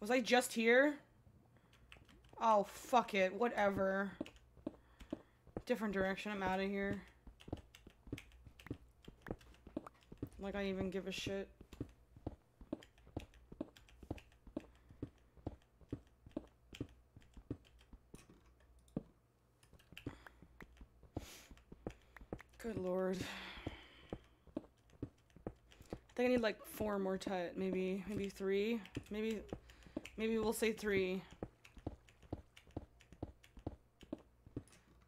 Was I just here? Oh, fuck it. Whatever. Different direction. I'm out of here. Like I even give a shit. Good lord. I think I need like four more tut, maybe, maybe three, maybe, maybe we'll say three.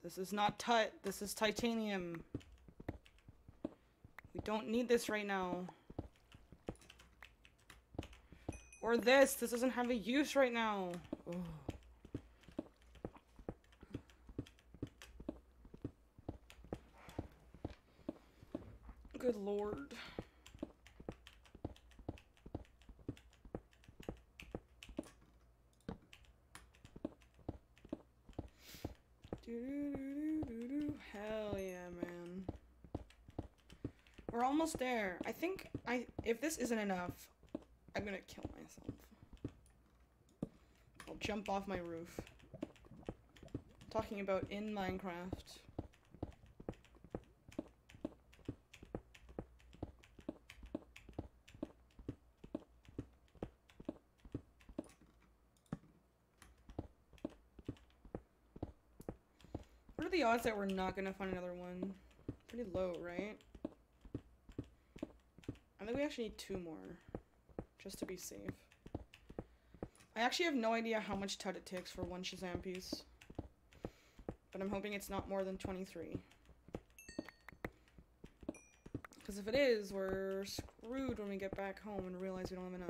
This is not tut, this is titanium. We don't need this right now. Or this, this doesn't have a use right now. Good lord. Hell yeah, man. We're almost there. I think I if this isn't enough, I'm gonna kill myself. I'll jump off my roof. Talking about in Minecraft. Odds that we're not gonna find another one? Pretty low, right? I think we actually need two more. Just to be safe. I actually have no idea how much tut it takes for one Shazam piece. But I'm hoping it's not more than 23. Because if it is, we're screwed when we get back home and realize we don't have enough.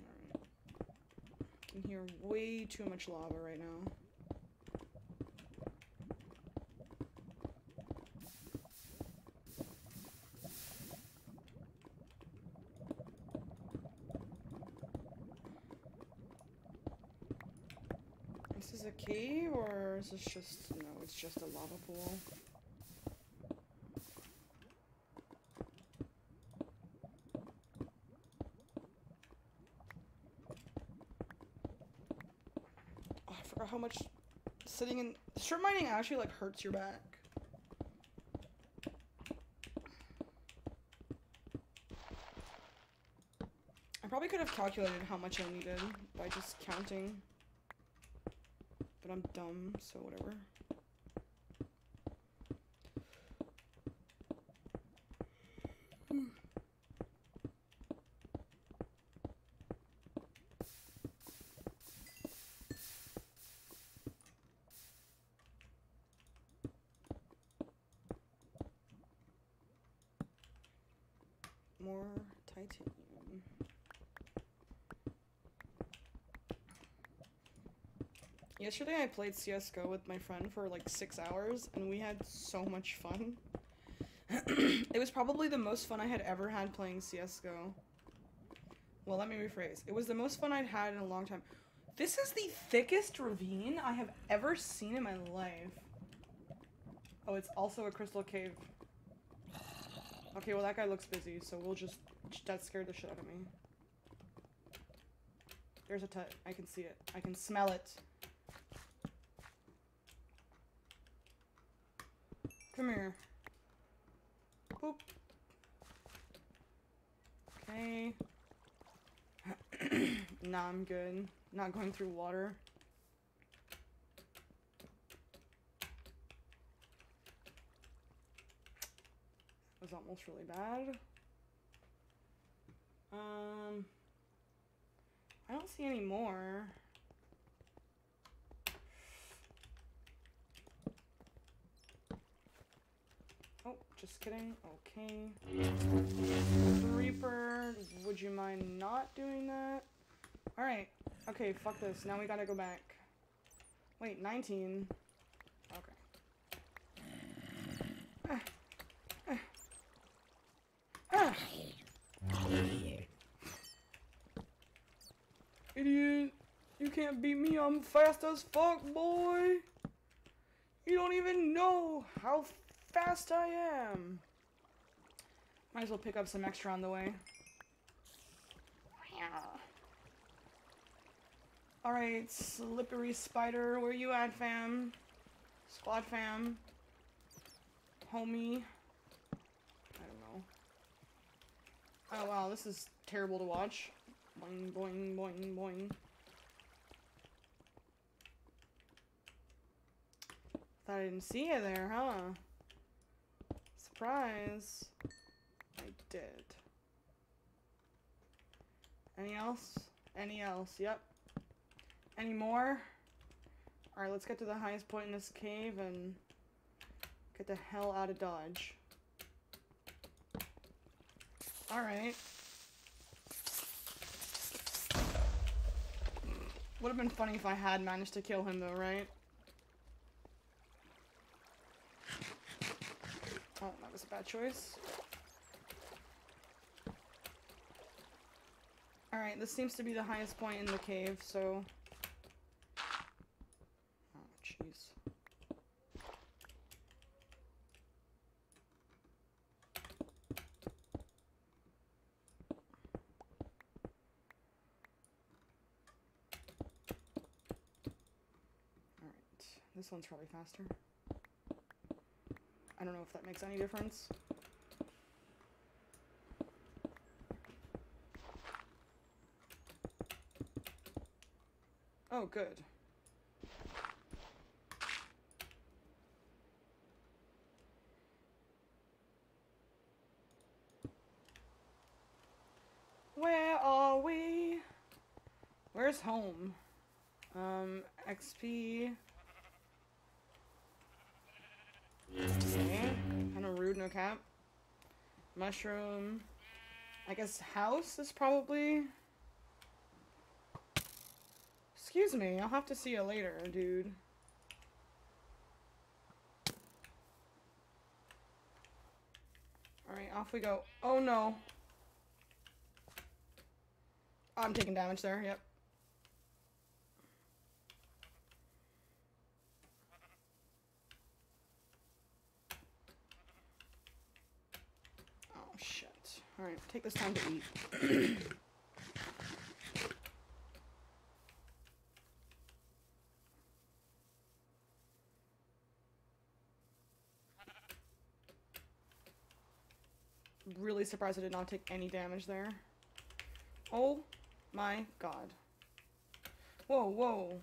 Alright. Can hear way too much lava right now. This is a cave, or is this just no? It's just a lava pool. Oh, I forgot how much sitting in strip mining actually like hurts your back. I probably could have calculated how much I needed by just counting. But I'm dumb, so whatever. More titanium. Yesterday I played CSGO with my friend for like six hours and we had so much fun. it was probably the most fun I had ever had playing CSGO. Well, let me rephrase. It was the most fun I'd had in a long time. This is the thickest ravine I have ever seen in my life. Oh, it's also a crystal cave. Okay, well that guy looks busy, so we'll just... That scared the shit out of me. There's a tut. I can see it. I can smell it. Come here. Boop. Okay. nah, I'm good. Not going through water. That was almost really bad. Um, I don't see any more. Oh, just kidding. Okay. Reaper, would you mind not doing that? Alright. Okay, fuck this. Now we gotta go back. Wait, 19. Okay. Ah. Idiot. You can't beat me. I'm fast as fuck, boy. You don't even know how fast I am. Might as well pick up some extra on the way. Alright, slippery spider, where you at, fam? Squad fam? Homie? I don't know. Oh wow, this is terrible to watch. Boing, boing, boing, boing. Thought I didn't see you there, huh? Surprise. I did. Any else? Any else? Yep. Any more? Alright, let's get to the highest point in this cave and get the hell out of Dodge. Alright. Would have been funny if I had managed to kill him though, right? Oh, that was a bad choice. Alright, this seems to be the highest point in the cave, so... Oh, jeez. Alright, this one's probably faster. I don't know if that makes any difference. Oh, good. Where are we? Where's home? Um, XP. Kind of rude, no cap. Mushroom. I guess house is probably. Excuse me, I'll have to see you later, dude. Alright, off we go. Oh no. I'm taking damage there, yep. Oh shit. Alright, take this time to eat. really surprised I did not take any damage there. Oh my god. Whoa, whoa.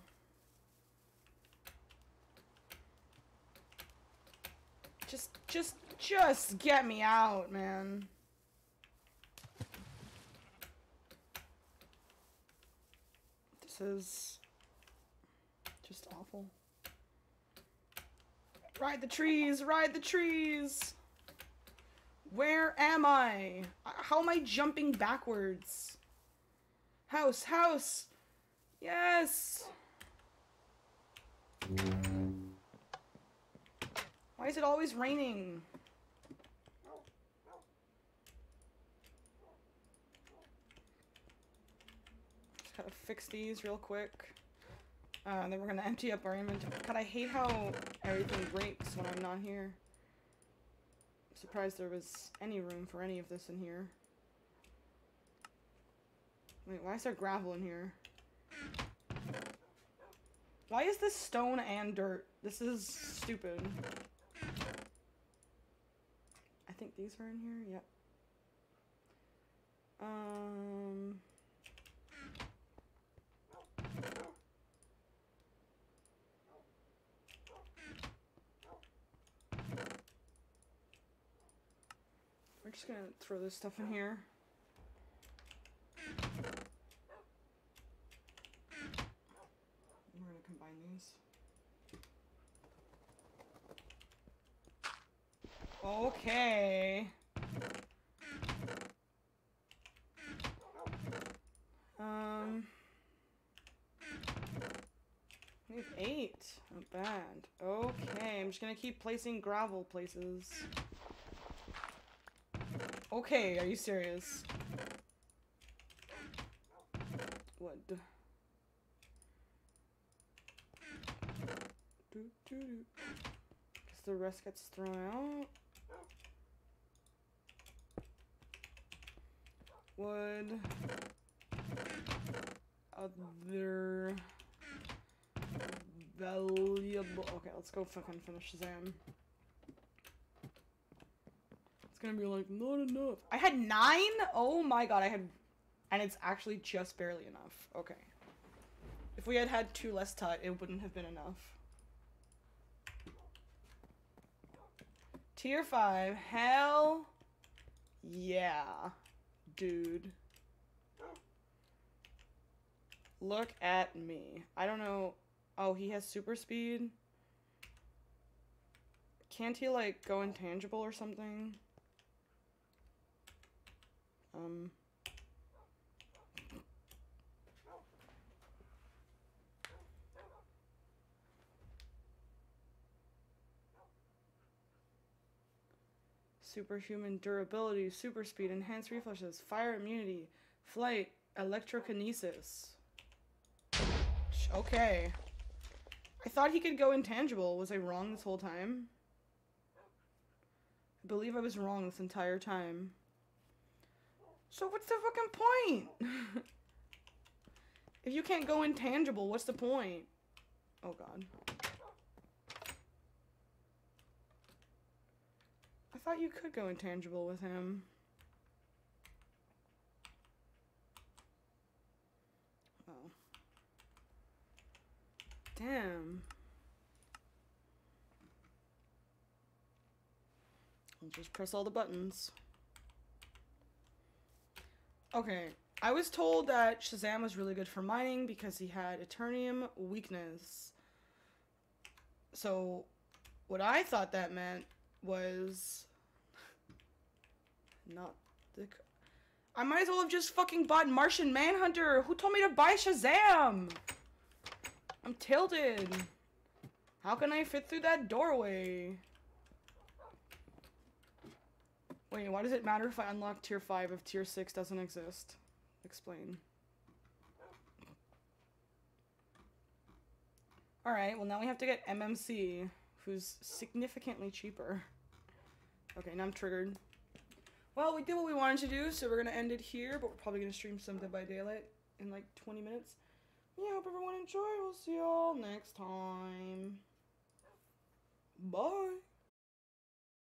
Just, just, just get me out, man. This is just awful. Ride the trees, ride the trees! Where am I? Uh, How am I jumping backwards? House, house! Yes! Why is it always raining? Fix these real quick. Uh, and then we're gonna empty up our inventory. God, I hate how everything breaks when I'm not here. I'm surprised there was any room for any of this in here. Wait, why is there gravel in here? Why is this stone and dirt? This is stupid. I think these are in here. Yep. Um. Just gonna throw this stuff in here. We're gonna combine these. Okay. Um. We have eight. Not bad. Okay, I'm just gonna keep placing gravel places. Okay, are you serious? Wood. Do, do, do. Guess the rest gets thrown out. Wood. Other valuable. Okay, let's go fucking finish Shazam. It's gonna be like not enough. I had nine. Oh my god, I had, and it's actually just barely enough. Okay. If we had had two less tut, it wouldn't have been enough. Tier five. Hell, yeah, dude. Look at me. I don't know. Oh, he has super speed. Can't he like go intangible or something? Um. Superhuman durability, super speed, enhanced reflexes, fire immunity, flight, electrokinesis. Okay. I thought he could go intangible. Was I wrong this whole time? I believe I was wrong this entire time. So what's the fucking point? if you can't go intangible, what's the point? Oh god. I thought you could go intangible with him. Oh. Damn. I'll just press all the buttons. Okay, I was told that Shazam was really good for mining because he had Eternium weakness. So, what I thought that meant was not the. I might as well have just fucking bought Martian Manhunter. Who told me to buy Shazam? I'm tilted. How can I fit through that doorway? Wait, why does it matter if I unlock tier 5 if tier 6 doesn't exist? Explain. Alright, well now we have to get MMC, who's significantly cheaper. Okay, now I'm triggered. Well, we did what we wanted to do, so we're gonna end it here, but we're probably gonna stream something by Daylight in like 20 minutes. Yeah, hope everyone enjoyed. We'll see y'all next time. Bye.